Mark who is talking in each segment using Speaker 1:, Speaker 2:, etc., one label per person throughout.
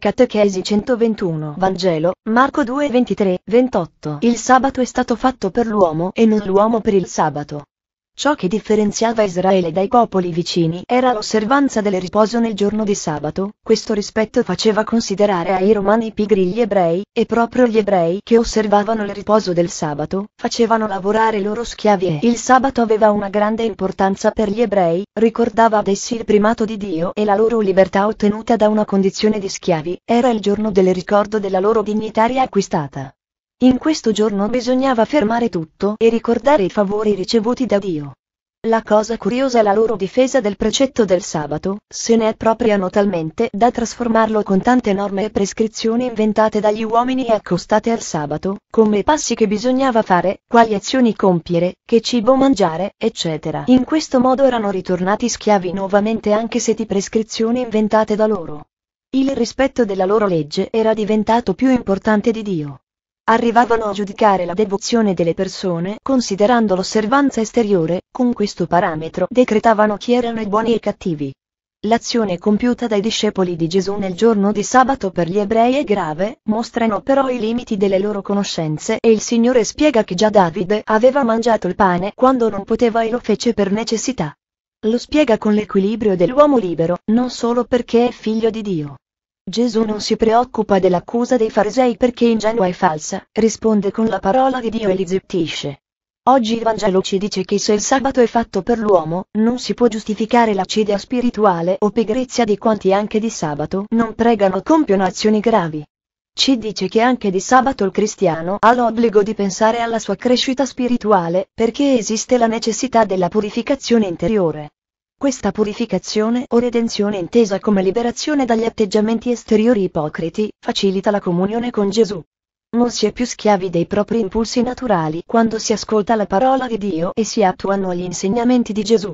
Speaker 1: Catechesi 121 Vangelo, Marco 2 23 28 Il sabato è stato fatto per l'uomo e non l'uomo per il sabato. Ciò che differenziava Israele dai popoli vicini era l'osservanza del riposo nel giorno di sabato, questo rispetto faceva considerare ai romani pigri gli ebrei, e proprio gli ebrei che osservavano il riposo del sabato, facevano lavorare i loro schiavi e il sabato aveva una grande importanza per gli ebrei, ricordava ad essi il primato di Dio e la loro libertà ottenuta da una condizione di schiavi, era il giorno del ricordo della loro dignità riacquistata. In questo giorno bisognava fermare tutto e ricordare i favori ricevuti da Dio. La cosa curiosa è la loro difesa del precetto del sabato, se ne appropriano talmente da trasformarlo con tante norme e prescrizioni inventate dagli uomini e accostate al sabato, come passi che bisognava fare, quali azioni compiere, che cibo mangiare, eccetera. In questo modo erano ritornati schiavi nuovamente anche se di prescrizioni inventate da loro. Il rispetto della loro legge era diventato più importante di Dio arrivavano a giudicare la devozione delle persone considerando l'osservanza esteriore, con questo parametro decretavano chi erano i buoni e i cattivi. L'azione compiuta dai discepoli di Gesù nel giorno di sabato per gli ebrei è grave, mostrano però i limiti delle loro conoscenze e il Signore spiega che già Davide aveva mangiato il pane quando non poteva e lo fece per necessità. Lo spiega con l'equilibrio dell'uomo libero, non solo perché è figlio di Dio. Gesù non si preoccupa dell'accusa dei farisei perché ingenua e falsa, risponde con la parola di Dio e li zittisce. Oggi il Vangelo ci dice che se il sabato è fatto per l'uomo, non si può giustificare l'acidia spirituale o pigrizia di quanti anche di sabato non pregano o compiono azioni gravi. Ci dice che anche di sabato il cristiano ha l'obbligo di pensare alla sua crescita spirituale, perché esiste la necessità della purificazione interiore. Questa purificazione o redenzione intesa come liberazione dagli atteggiamenti esteriori ipocriti, facilita la comunione con Gesù. Non si è più schiavi dei propri impulsi naturali quando si ascolta la parola di Dio e si attuano gli insegnamenti di Gesù.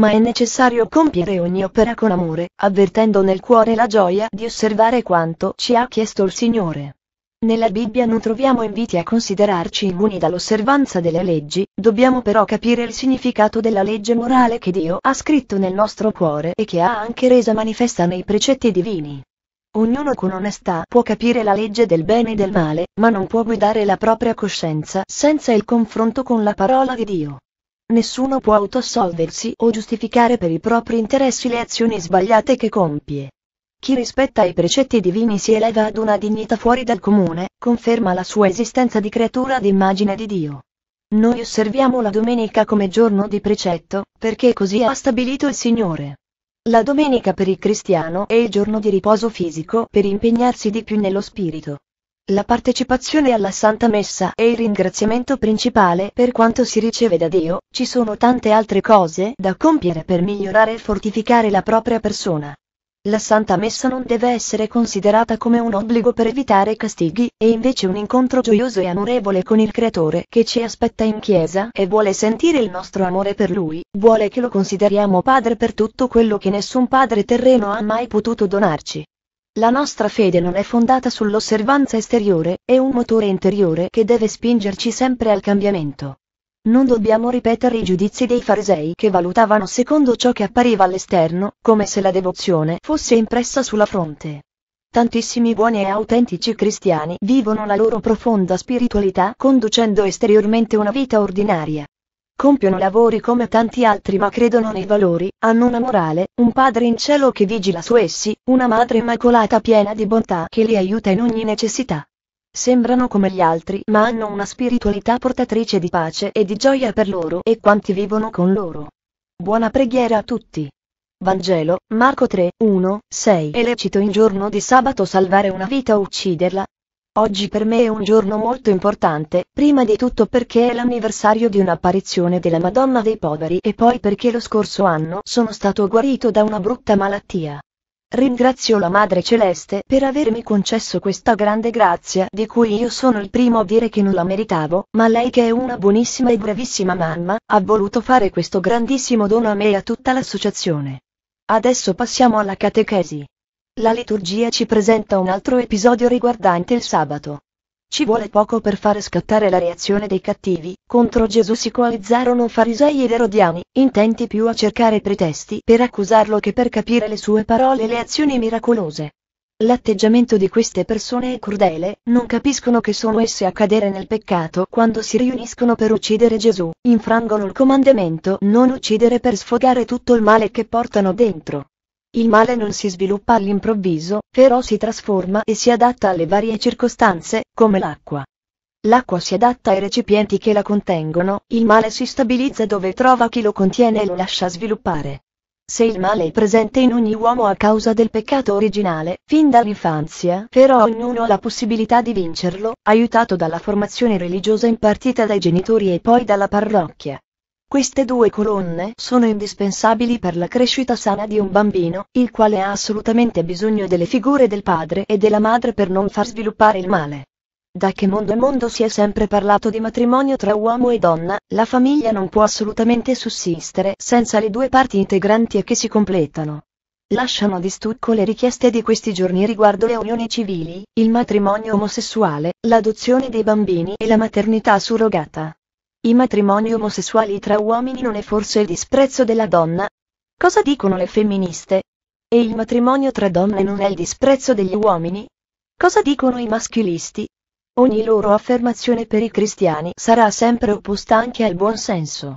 Speaker 1: Ma è necessario compiere ogni opera con amore, avvertendo nel cuore la gioia di osservare quanto ci ha chiesto il Signore. Nella Bibbia non troviamo inviti a considerarci immuni dall'osservanza delle leggi, dobbiamo però capire il significato della legge morale che Dio ha scritto nel nostro cuore e che ha anche resa manifesta nei precetti divini. Ognuno con onestà può capire la legge del bene e del male, ma non può guidare la propria coscienza senza il confronto con la parola di Dio. Nessuno può autoassolversi o giustificare per i propri interessi le azioni sbagliate che compie. Chi rispetta i precetti divini si eleva ad una dignità fuori dal comune, conferma la sua esistenza di creatura d'immagine di Dio. Noi osserviamo la domenica come giorno di precetto, perché così ha stabilito il Signore. La domenica per il cristiano è il giorno di riposo fisico per impegnarsi di più nello spirito. La partecipazione alla Santa Messa è il ringraziamento principale per quanto si riceve da Dio, ci sono tante altre cose da compiere per migliorare e fortificare la propria persona. La Santa Messa non deve essere considerata come un obbligo per evitare castighi, e invece un incontro gioioso e amorevole con il Creatore che ci aspetta in chiesa e vuole sentire il nostro amore per Lui, vuole che lo consideriamo Padre per tutto quello che nessun Padre terreno ha mai potuto donarci. La nostra fede non è fondata sull'osservanza esteriore, è un motore interiore che deve spingerci sempre al cambiamento. Non dobbiamo ripetere i giudizi dei farisei che valutavano secondo ciò che appariva all'esterno, come se la devozione fosse impressa sulla fronte. Tantissimi buoni e autentici cristiani vivono la loro profonda spiritualità conducendo esteriormente una vita ordinaria. Compiono lavori come tanti altri ma credono nei valori, hanno una morale, un padre in cielo che vigila su essi, una madre immacolata piena di bontà che li aiuta in ogni necessità. Sembrano come gli altri ma hanno una spiritualità portatrice di pace e di gioia per loro e quanti vivono con loro. Buona preghiera a tutti. Vangelo, Marco 3, 1, 6 È lecito in giorno di sabato salvare una vita o ucciderla? Oggi per me è un giorno molto importante, prima di tutto perché è l'anniversario di un'apparizione della Madonna dei poveri e poi perché lo scorso anno sono stato guarito da una brutta malattia. Ringrazio la Madre Celeste per avermi concesso questa grande grazia di cui io sono il primo a dire che non la meritavo, ma lei che è una buonissima e bravissima mamma, ha voluto fare questo grandissimo dono a me e a tutta l'associazione. Adesso passiamo alla catechesi. La liturgia ci presenta un altro episodio riguardante il sabato. Ci vuole poco per fare scattare la reazione dei cattivi, contro Gesù si coalizzarono farisei ed erodiani, intenti più a cercare pretesti per accusarlo che per capire le sue parole e le azioni miracolose. L'atteggiamento di queste persone è crudele, non capiscono che sono esse a cadere nel peccato quando si riuniscono per uccidere Gesù, infrangono il comandamento non uccidere per sfogare tutto il male che portano dentro. Il male non si sviluppa all'improvviso, però si trasforma e si adatta alle varie circostanze, come l'acqua. L'acqua si adatta ai recipienti che la contengono, il male si stabilizza dove trova chi lo contiene e lo lascia sviluppare. Se il male è presente in ogni uomo a causa del peccato originale, fin dall'infanzia, però ognuno ha la possibilità di vincerlo, aiutato dalla formazione religiosa impartita dai genitori e poi dalla parrocchia. Queste due colonne sono indispensabili per la crescita sana di un bambino, il quale ha assolutamente bisogno delle figure del padre e della madre per non far sviluppare il male. Da che mondo è mondo si è sempre parlato di matrimonio tra uomo e donna, la famiglia non può assolutamente sussistere senza le due parti integranti e che si completano. Lasciano di stucco le richieste di questi giorni riguardo le unioni civili, il matrimonio omosessuale, l'adozione dei bambini e la maternità surrogata. I matrimoni omosessuali tra uomini non è forse il disprezzo della donna? Cosa dicono le femministe? E il matrimonio tra donne non è il disprezzo degli uomini? Cosa dicono i maschilisti? Ogni loro affermazione per i cristiani sarà sempre opposta anche al buon senso.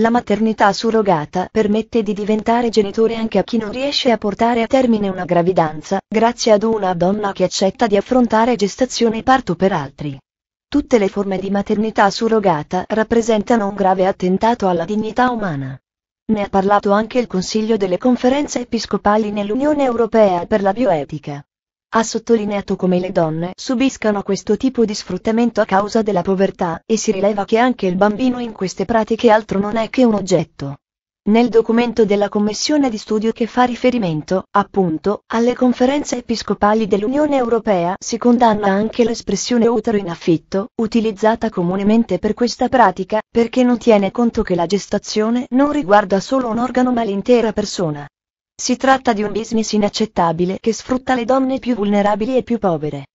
Speaker 1: La maternità surrogata permette di diventare genitore anche a chi non riesce a portare a termine una gravidanza, grazie ad una donna che accetta di affrontare gestazione e parto per altri. Tutte le forme di maternità surrogata rappresentano un grave attentato alla dignità umana. Ne ha parlato anche il Consiglio delle conferenze episcopali nell'Unione Europea per la bioetica ha sottolineato come le donne subiscano questo tipo di sfruttamento a causa della povertà, e si rileva che anche il bambino in queste pratiche altro non è che un oggetto. Nel documento della Commissione di studio che fa riferimento, appunto, alle conferenze episcopali dell'Unione Europea si condanna anche l'espressione utero in affitto, utilizzata comunemente per questa pratica, perché non tiene conto che la gestazione non riguarda solo un organo ma l'intera persona. Si tratta di un business inaccettabile che sfrutta le donne più vulnerabili e più povere.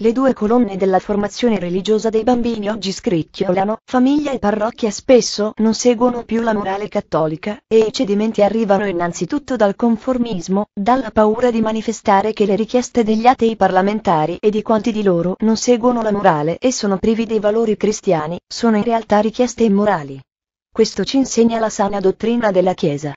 Speaker 1: Le due colonne della formazione religiosa dei bambini oggi scricchiolano, famiglia e parrocchia spesso non seguono più la morale cattolica, e i cedimenti arrivano innanzitutto dal conformismo, dalla paura di manifestare che le richieste degli atei parlamentari e di quanti di loro non seguono la morale e sono privi dei valori cristiani, sono in realtà richieste immorali. Questo ci insegna la sana dottrina della Chiesa.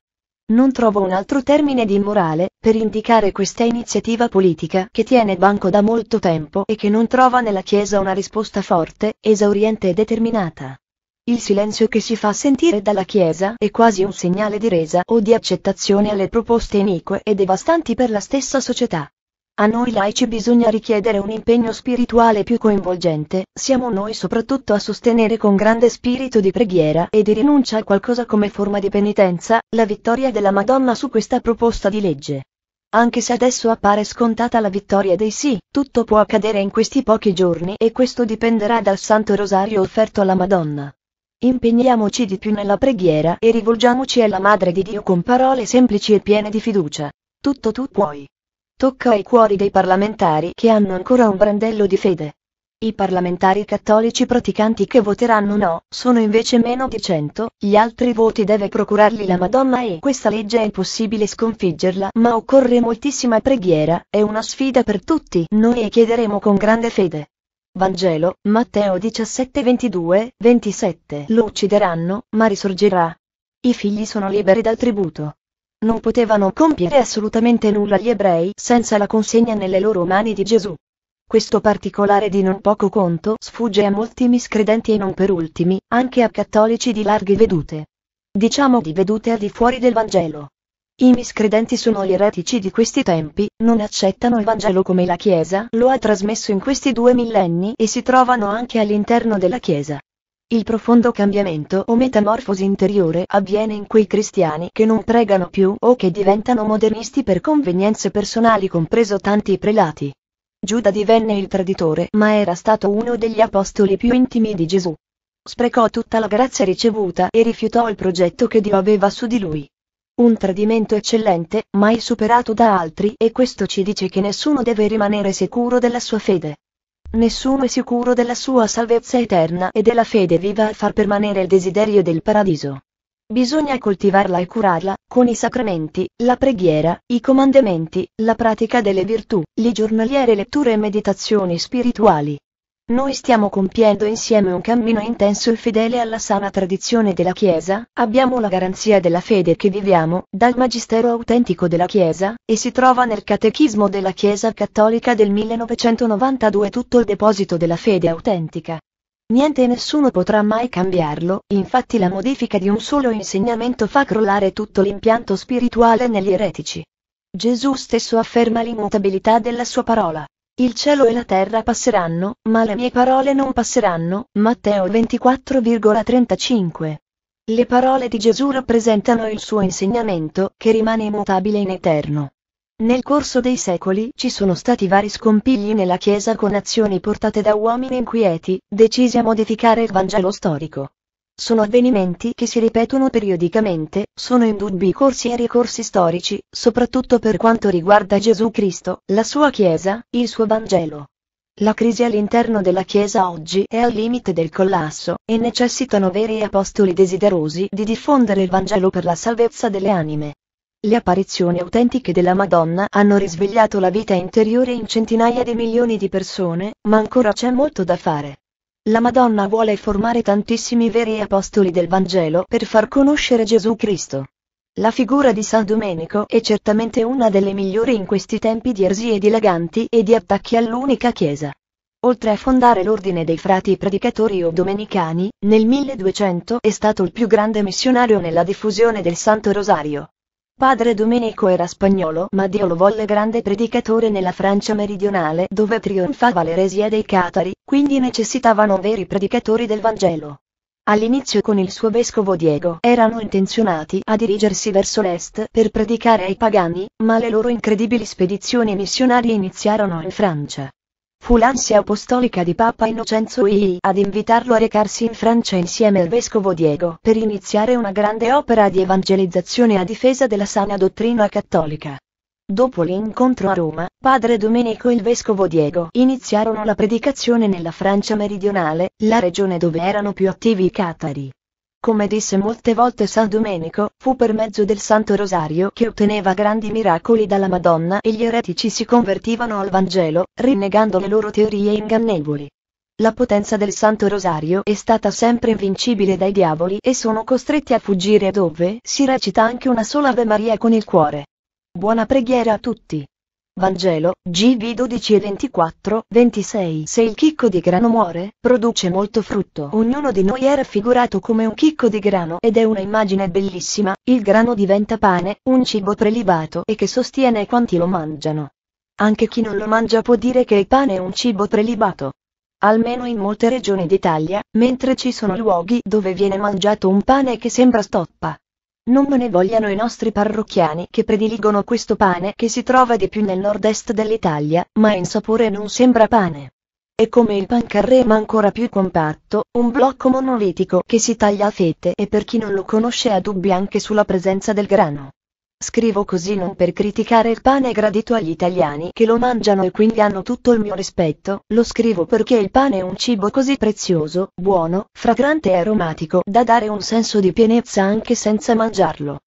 Speaker 1: Non trovo un altro termine di immorale, per indicare questa iniziativa politica che tiene banco da molto tempo e che non trova nella Chiesa una risposta forte, esauriente e determinata. Il silenzio che si fa sentire dalla Chiesa è quasi un segnale di resa o di accettazione alle proposte inique e devastanti per la stessa società. A noi laici bisogna richiedere un impegno spirituale più coinvolgente, siamo noi soprattutto a sostenere con grande spirito di preghiera e di rinuncia a qualcosa come forma di penitenza, la vittoria della Madonna su questa proposta di legge. Anche se adesso appare scontata la vittoria dei sì, tutto può accadere in questi pochi giorni e questo dipenderà dal Santo Rosario offerto alla Madonna. Impegniamoci di più nella preghiera e rivolgiamoci alla Madre di Dio con parole semplici e piene di fiducia. Tutto tu puoi tocca ai cuori dei parlamentari che hanno ancora un brandello di fede. I parlamentari cattolici praticanti che voteranno no, sono invece meno di 100, gli altri voti deve procurarli la Madonna e questa legge è possibile sconfiggerla, ma occorre moltissima preghiera, è una sfida per tutti, noi chiederemo con grande fede. Vangelo, Matteo 17 22, 27 Lo uccideranno, ma risorgerà. I figli sono liberi dal tributo. Non potevano compiere assolutamente nulla gli ebrei senza la consegna nelle loro mani di Gesù. Questo particolare di non poco conto sfugge a molti miscredenti e non per ultimi, anche a cattolici di larghe vedute. Diciamo di vedute al di fuori del Vangelo. I miscredenti sono gli eretici di questi tempi, non accettano il Vangelo come la Chiesa lo ha trasmesso in questi due millenni e si trovano anche all'interno della Chiesa. Il profondo cambiamento o metamorfosi interiore avviene in quei cristiani che non pregano più o che diventano modernisti per convenienze personali compreso tanti prelati. Giuda divenne il traditore ma era stato uno degli apostoli più intimi di Gesù. Sprecò tutta la grazia ricevuta e rifiutò il progetto che Dio aveva su di lui. Un tradimento eccellente, mai superato da altri e questo ci dice che nessuno deve rimanere sicuro della sua fede. Nessuno è sicuro della sua salvezza eterna e della fede viva a far permanere il desiderio del paradiso. Bisogna coltivarla e curarla, con i sacramenti, la preghiera, i comandamenti, la pratica delle virtù, le giornaliere letture e meditazioni spirituali. Noi stiamo compiendo insieme un cammino intenso e fedele alla sana tradizione della Chiesa, abbiamo la garanzia della fede che viviamo, dal magistero autentico della Chiesa, e si trova nel Catechismo della Chiesa Cattolica del 1992 tutto il deposito della fede autentica. Niente e nessuno potrà mai cambiarlo, infatti la modifica di un solo insegnamento fa crollare tutto l'impianto spirituale negli eretici. Gesù stesso afferma l'immutabilità della sua parola. Il cielo e la terra passeranno, ma le mie parole non passeranno. Matteo 24,35. Le parole di Gesù rappresentano il suo insegnamento, che rimane immutabile in eterno. Nel corso dei secoli ci sono stati vari scompigli nella Chiesa con azioni portate da uomini inquieti, decisi a modificare il Vangelo storico. Sono avvenimenti che si ripetono periodicamente, sono indubbi corsi e ricorsi storici, soprattutto per quanto riguarda Gesù Cristo, la sua Chiesa, il suo Vangelo. La crisi all'interno della Chiesa oggi è al limite del collasso, e necessitano veri apostoli desiderosi di diffondere il Vangelo per la salvezza delle anime. Le apparizioni autentiche della Madonna hanno risvegliato la vita interiore in centinaia di milioni di persone, ma ancora c'è molto da fare. La Madonna vuole formare tantissimi veri apostoli del Vangelo per far conoscere Gesù Cristo. La figura di San Domenico è certamente una delle migliori in questi tempi di ersie dilaganti e di attacchi all'unica Chiesa. Oltre a fondare l'ordine dei frati predicatori o domenicani, nel 1200 è stato il più grande missionario nella diffusione del Santo Rosario. Padre Domenico era spagnolo ma Dio lo volle grande predicatore nella Francia meridionale dove trionfava l'eresia dei catari, quindi necessitavano veri predicatori del Vangelo. All'inizio con il suo vescovo Diego erano intenzionati a dirigersi verso l'est per predicare ai pagani, ma le loro incredibili spedizioni missionarie iniziarono in Francia. Fu l'ansia apostolica di Papa Innocenzo II ad invitarlo a recarsi in Francia insieme al vescovo Diego per iniziare una grande opera di evangelizzazione a difesa della sana dottrina cattolica. Dopo l'incontro a Roma, padre Domenico e il vescovo Diego iniziarono la predicazione nella Francia meridionale, la regione dove erano più attivi i catari. Come disse molte volte San Domenico, fu per mezzo del Santo Rosario che otteneva grandi miracoli dalla Madonna e gli eretici si convertivano al Vangelo, rinnegando le loro teorie ingannevoli. La potenza del Santo Rosario è stata sempre invincibile dai diavoli e sono costretti a fuggire dove si recita anche una sola Ave Maria con il cuore. Buona preghiera a tutti. Vangelo, GV 12 e 24, 26 Se il chicco di grano muore, produce molto frutto. Ognuno di noi è raffigurato come un chicco di grano ed è una immagine bellissima, il grano diventa pane, un cibo prelibato e che sostiene quanti lo mangiano. Anche chi non lo mangia può dire che il pane è un cibo prelibato. Almeno in molte regioni d'Italia, mentre ci sono luoghi dove viene mangiato un pane che sembra stoppa. Non me ne vogliano i nostri parrocchiani che prediligono questo pane che si trova di più nel nord-est dell'Italia, ma in sapore non sembra pane. È come il pancarré ma ancora più compatto, un blocco monolitico che si taglia a fette e per chi non lo conosce ha dubbi anche sulla presenza del grano. Scrivo così non per criticare il pane gradito agli italiani che lo mangiano e quindi hanno tutto il mio rispetto, lo scrivo perché il pane è un cibo così prezioso, buono, fragrante e aromatico da dare un senso di pienezza anche senza mangiarlo.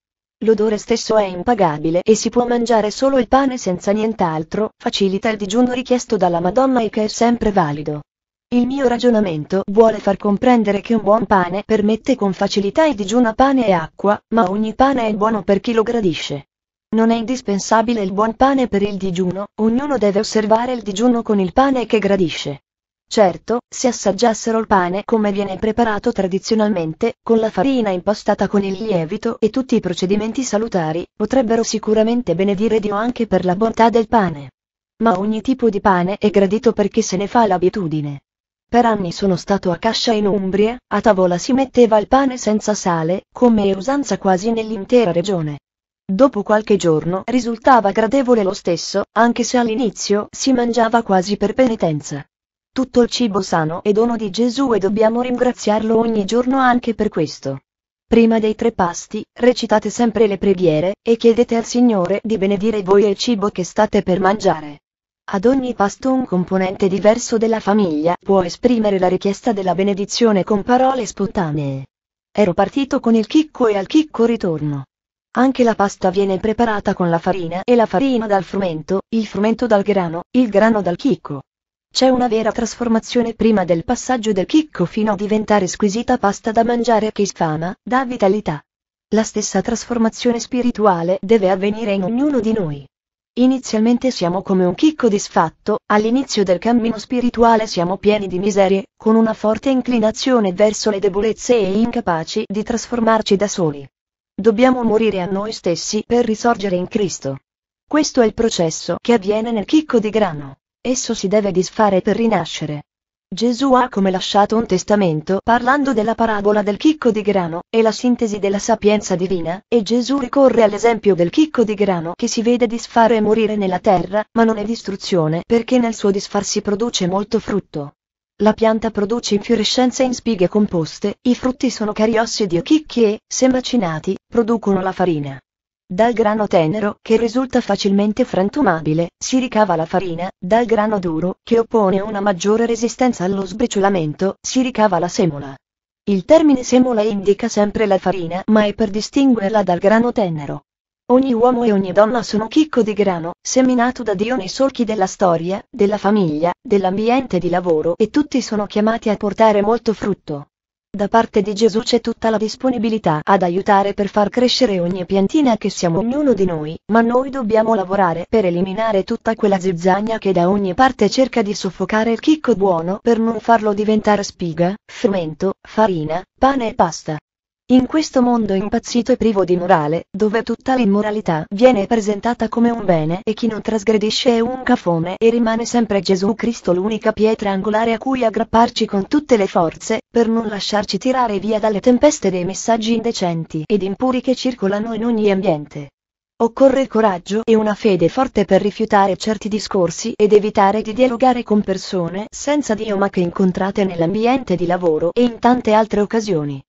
Speaker 1: L'odore stesso è impagabile e si può mangiare solo il pane senza nient'altro, facilita il digiuno richiesto dalla Madonna e che è sempre valido. Il mio ragionamento vuole far comprendere che un buon pane permette con facilità il digiuno a pane e acqua, ma ogni pane è buono per chi lo gradisce. Non è indispensabile il buon pane per il digiuno, ognuno deve osservare il digiuno con il pane che gradisce. Certo, se assaggiassero il pane come viene preparato tradizionalmente, con la farina impostata con il lievito e tutti i procedimenti salutari, potrebbero sicuramente benedire Dio anche per la bontà del pane. Ma ogni tipo di pane è gradito perché se ne fa l'abitudine. Per anni sono stato a Cascia in Umbria, a tavola si metteva il pane senza sale, come è usanza quasi nell'intera regione. Dopo qualche giorno risultava gradevole lo stesso, anche se all'inizio si mangiava quasi per penitenza. Tutto il cibo sano è dono di Gesù e dobbiamo ringraziarlo ogni giorno anche per questo. Prima dei tre pasti, recitate sempre le preghiere, e chiedete al Signore di benedire voi il cibo che state per mangiare. Ad ogni pasto un componente diverso della famiglia può esprimere la richiesta della benedizione con parole spontanee. Ero partito con il chicco e al chicco ritorno. Anche la pasta viene preparata con la farina e la farina dal frumento, il frumento dal grano, il grano dal chicco. C'è una vera trasformazione prima del passaggio del chicco fino a diventare squisita pasta da mangiare che sfama, dà vitalità. La stessa trasformazione spirituale deve avvenire in ognuno di noi. Inizialmente siamo come un chicco disfatto, all'inizio del cammino spirituale siamo pieni di miserie, con una forte inclinazione verso le debolezze e incapaci di trasformarci da soli. Dobbiamo morire a noi stessi per risorgere in Cristo. Questo è il processo che avviene nel chicco di grano. Esso si deve disfare per rinascere. Gesù ha come lasciato un testamento parlando della parabola del chicco di grano, e la sintesi della sapienza divina, e Gesù ricorre all'esempio del chicco di grano che si vede disfare e morire nella terra, ma non è distruzione perché nel suo disfarsi produce molto frutto. La pianta produce infiorescenze in spighe composte, i frutti sono cariossidi o chicchi e, se macinati, producono la farina. Dal grano tenero, che risulta facilmente frantumabile, si ricava la farina, dal grano duro, che oppone una maggiore resistenza allo sbriciolamento, si ricava la semola. Il termine semola indica sempre la farina, ma è per distinguerla dal grano tenero. Ogni uomo e ogni donna sono chicco di grano, seminato da Dio nei solchi della storia, della famiglia, dell'ambiente di lavoro e tutti sono chiamati a portare molto frutto. Da parte di Gesù c'è tutta la disponibilità ad aiutare per far crescere ogni piantina che siamo ognuno di noi, ma noi dobbiamo lavorare per eliminare tutta quella zizzagna che da ogni parte cerca di soffocare il chicco buono per non farlo diventare spiga, frumento, farina, pane e pasta. In questo mondo impazzito e privo di morale, dove tutta l'immoralità viene presentata come un bene e chi non trasgredisce è un cafone e rimane sempre Gesù Cristo l'unica pietra angolare a cui aggrapparci con tutte le forze, per non lasciarci tirare via dalle tempeste dei messaggi indecenti ed impuri che circolano in ogni ambiente. Occorre coraggio e una fede forte per rifiutare certi discorsi ed evitare di dialogare con persone senza Dio ma che incontrate nell'ambiente di lavoro e in tante altre occasioni.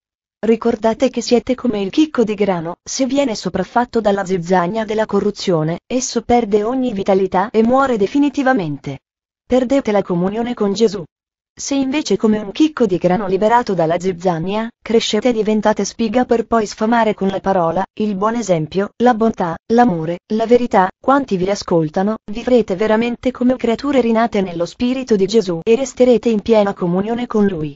Speaker 1: Ricordate che siete come il chicco di grano, se viene sopraffatto dalla zizzagna della corruzione, esso perde ogni vitalità e muore definitivamente. Perdete la comunione con Gesù. Se invece come un chicco di grano liberato dalla zizzania, crescete e diventate spiga per poi sfamare con la parola, il buon esempio, la bontà, l'amore, la verità, quanti vi ascoltano, vivrete veramente come creature rinate nello spirito di Gesù e resterete in piena comunione con Lui.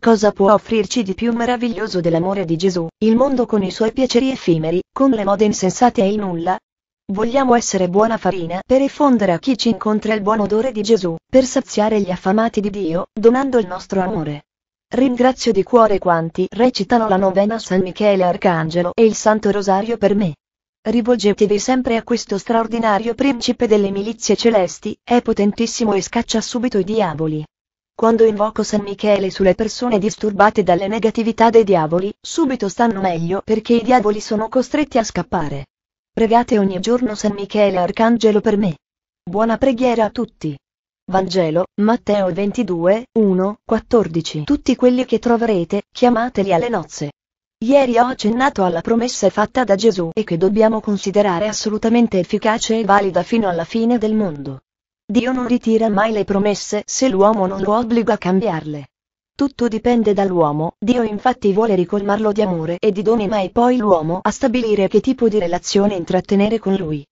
Speaker 1: Cosa può offrirci di più meraviglioso dell'amore di Gesù, il mondo con i suoi piaceri effimeri, con le mode insensate e il nulla? Vogliamo essere buona farina per effondere a chi ci incontra il buon odore di Gesù, per saziare gli affamati di Dio, donando il nostro amore. Ringrazio di cuore quanti recitano la novena San Michele Arcangelo e il Santo Rosario per me. Rivolgetevi sempre a questo straordinario principe delle milizie celesti, è potentissimo e scaccia subito i diavoli. Quando invoco San Michele sulle persone disturbate dalle negatività dei diavoli, subito stanno meglio perché i diavoli sono costretti a scappare. Pregate ogni giorno San Michele Arcangelo per me. Buona preghiera a tutti. Vangelo, Matteo 22, 1, 14 Tutti quelli che troverete, chiamateli alle nozze. Ieri ho accennato alla promessa fatta da Gesù e che dobbiamo considerare assolutamente efficace e valida fino alla fine del mondo. Dio non ritira mai le promesse se l'uomo non lo obbliga a cambiarle. Tutto dipende dall'uomo, Dio infatti vuole ricolmarlo di amore e di doni ma è poi l'uomo a stabilire che tipo di relazione intrattenere con lui.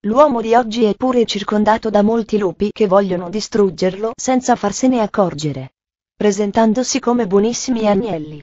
Speaker 1: L'uomo di oggi è pure circondato da molti lupi che vogliono distruggerlo senza farsene accorgere. Presentandosi come buonissimi agnelli.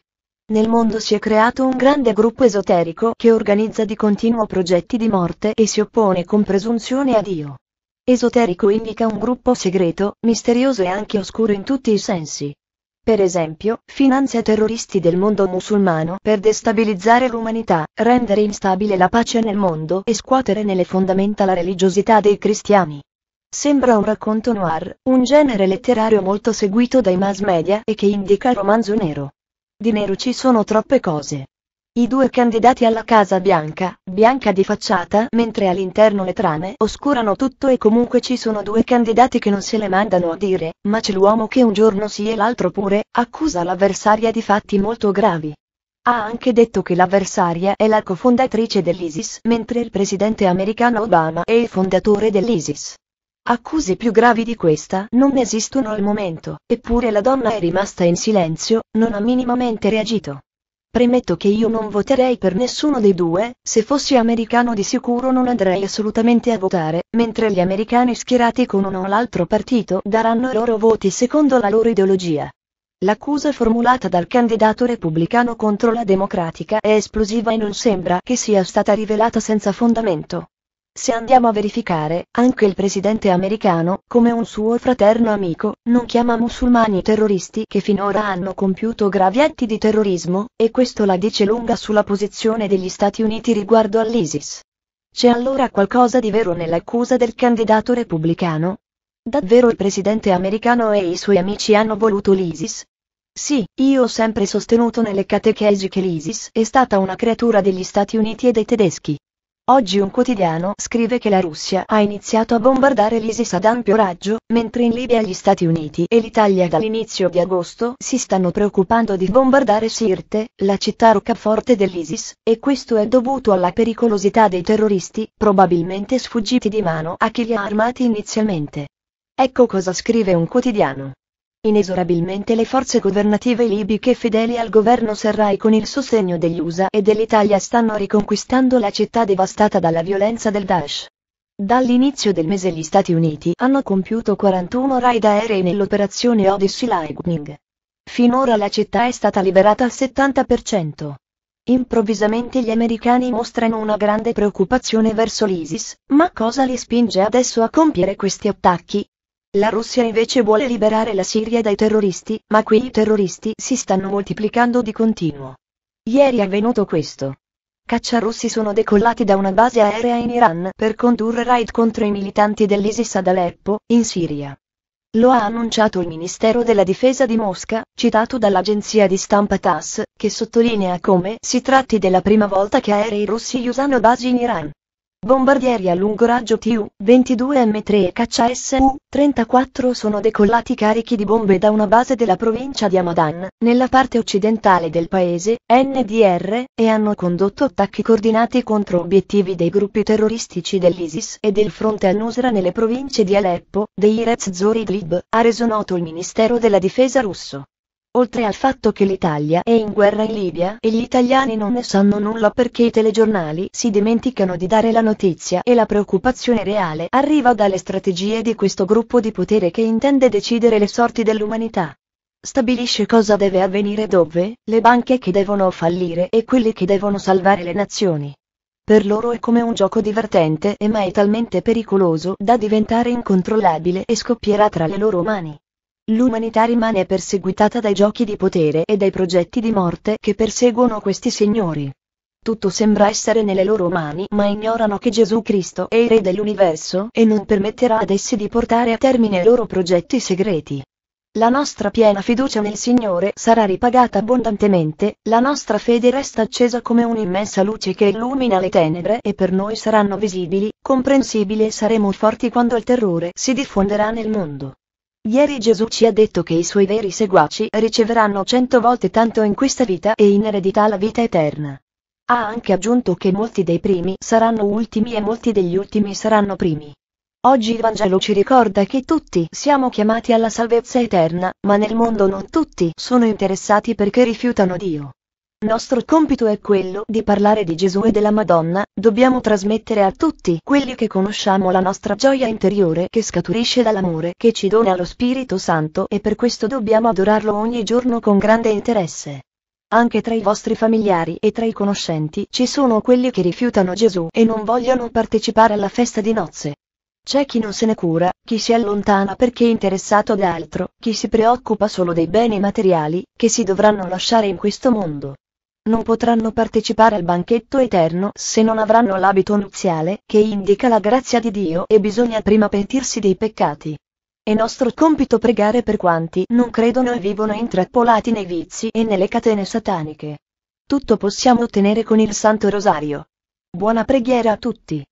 Speaker 1: Nel mondo si è creato un grande gruppo esoterico che organizza di continuo progetti di morte e si oppone con presunzione a Dio. Esoterico indica un gruppo segreto, misterioso e anche oscuro in tutti i sensi. Per esempio, finanzia terroristi del mondo musulmano per destabilizzare l'umanità, rendere instabile la pace nel mondo e scuotere nelle fondamenta la religiosità dei cristiani. Sembra un racconto noir, un genere letterario molto seguito dai mass media e che indica il romanzo nero. Di nero ci sono troppe cose. I due candidati alla Casa Bianca, bianca di facciata, mentre all'interno le trame oscurano tutto e comunque ci sono due candidati che non se le mandano a dire, ma c'è l'uomo che un giorno sì e l'altro pure, accusa l'avversaria di fatti molto gravi. Ha anche detto che l'avversaria è la cofondatrice dell'ISIS, mentre il presidente americano Obama è il fondatore dell'ISIS. Accuse più gravi di questa non esistono al momento, eppure la donna è rimasta in silenzio, non ha minimamente reagito. Premetto che io non voterei per nessuno dei due, se fossi americano di sicuro non andrei assolutamente a votare, mentre gli americani schierati con uno o l'altro partito daranno i loro voti secondo la loro ideologia. L'accusa formulata dal candidato repubblicano contro la democratica è esplosiva e non sembra che sia stata rivelata senza fondamento. Se andiamo a verificare, anche il presidente americano, come un suo fraterno amico, non chiama musulmani terroristi che finora hanno compiuto gravi atti di terrorismo, e questo la dice lunga sulla posizione degli Stati Uniti riguardo all'ISIS. C'è allora qualcosa di vero nell'accusa del candidato repubblicano? Davvero il presidente americano e i suoi amici hanno voluto l'ISIS? Sì, io ho sempre sostenuto nelle catechesi che l'ISIS è stata una creatura degli Stati Uniti e dei tedeschi. Oggi un quotidiano scrive che la Russia ha iniziato a bombardare l'ISIS ad ampio raggio, mentre in Libia gli Stati Uniti e l'Italia dall'inizio di agosto si stanno preoccupando di bombardare Sirte, la città roccaforte dell'ISIS, e questo è dovuto alla pericolosità dei terroristi, probabilmente sfuggiti di mano a chi li ha armati inizialmente. Ecco cosa scrive un quotidiano. Inesorabilmente le forze governative libiche fedeli al governo Serrai con il sostegno degli USA e dell'Italia stanno riconquistando la città devastata dalla violenza del Daesh. Dall'inizio del mese gli Stati Uniti hanno compiuto 41 raid aerei nell'operazione Odyssey Lightning. Finora la città è stata liberata al 70%. Improvvisamente gli americani mostrano una grande preoccupazione verso l'ISIS, ma cosa li spinge adesso a compiere questi attacchi? La Russia invece vuole liberare la Siria dai terroristi, ma qui i terroristi si stanno moltiplicando di continuo. Ieri è avvenuto questo. Cacciarussi sono decollati da una base aerea in Iran per condurre raid contro i militanti dell'ISIS ad Aleppo, in Siria. Lo ha annunciato il Ministero della Difesa di Mosca, citato dall'agenzia di stampa TASS, che sottolinea come si tratti della prima volta che aerei russi usano basi in Iran. Bombardieri a lungo raggio Tu-22 M3 e caccia Su-34 sono decollati carichi di bombe da una base della provincia di Hamadan, nella parte occidentale del paese, NDR, e hanno condotto attacchi coordinati contro obiettivi dei gruppi terroristici dell'ISIS e del fronte al-Nusra nelle province di Aleppo, Deirez Zor Idlib, ha reso noto il Ministero della Difesa russo. Oltre al fatto che l'Italia è in guerra in Libia e gli italiani non ne sanno nulla perché i telegiornali si dimenticano di dare la notizia e la preoccupazione reale arriva dalle strategie di questo gruppo di potere che intende decidere le sorti dell'umanità. Stabilisce cosa deve avvenire dove, le banche che devono fallire e quelle che devono salvare le nazioni. Per loro è come un gioco divertente e ma è talmente pericoloso da diventare incontrollabile e scoppierà tra le loro mani. L'umanità rimane perseguitata dai giochi di potere e dai progetti di morte che perseguono questi signori. Tutto sembra essere nelle loro mani ma ignorano che Gesù Cristo è il Re dell'universo e non permetterà ad essi di portare a termine i loro progetti segreti. La nostra piena fiducia nel Signore sarà ripagata abbondantemente, la nostra fede resta accesa come un'immensa luce che illumina le tenebre e per noi saranno visibili, comprensibili e saremo forti quando il terrore si diffonderà nel mondo. Ieri Gesù ci ha detto che i suoi veri seguaci riceveranno cento volte tanto in questa vita e in eredità la vita eterna. Ha anche aggiunto che molti dei primi saranno ultimi e molti degli ultimi saranno primi. Oggi il Vangelo ci ricorda che tutti siamo chiamati alla salvezza eterna, ma nel mondo non tutti sono interessati perché rifiutano Dio. Nostro compito è quello di parlare di Gesù e della Madonna, dobbiamo trasmettere a tutti quelli che conosciamo la nostra gioia interiore che scaturisce dall'amore che ci dona lo Spirito Santo e per questo dobbiamo adorarlo ogni giorno con grande interesse. Anche tra i vostri familiari e tra i conoscenti ci sono quelli che rifiutano Gesù e non vogliono partecipare alla festa di nozze. C'è chi non se ne cura, chi si allontana perché è interessato ad altro, chi si preoccupa solo dei beni materiali, che si dovranno lasciare in questo mondo non potranno partecipare al banchetto eterno se non avranno l'abito nuziale, che indica la grazia di Dio e bisogna prima pentirsi dei peccati. È nostro compito pregare per quanti non credono e vivono intrappolati nei vizi e nelle catene sataniche. Tutto possiamo ottenere con il Santo Rosario. Buona preghiera a tutti.